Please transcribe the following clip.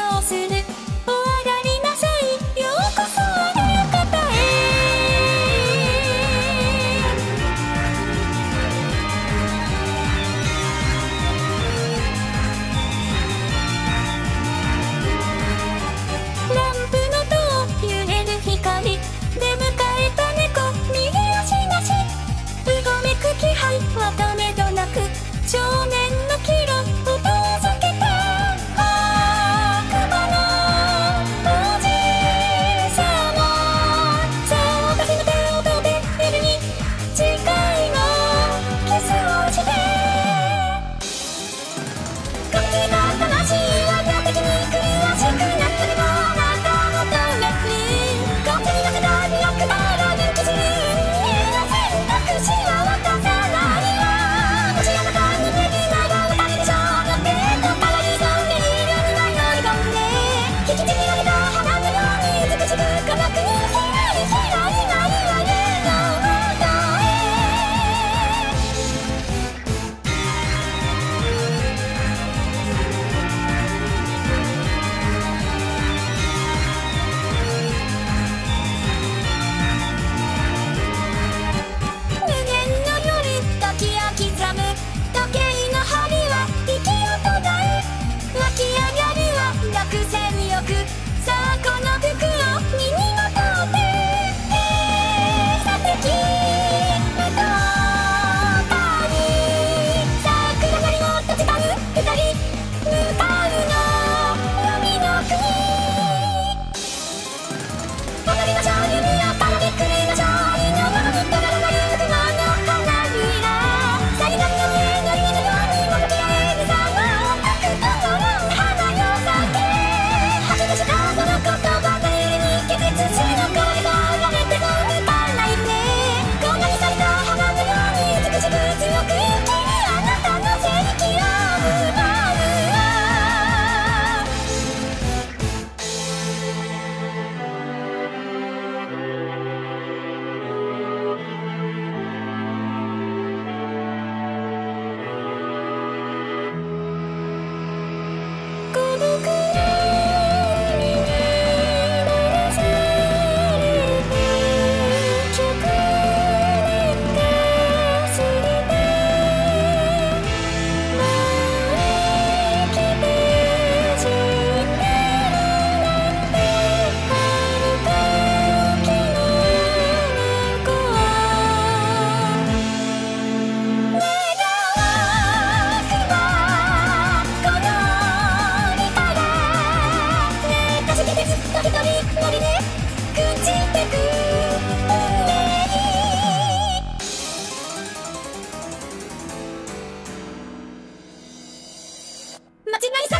yours is 間違いさ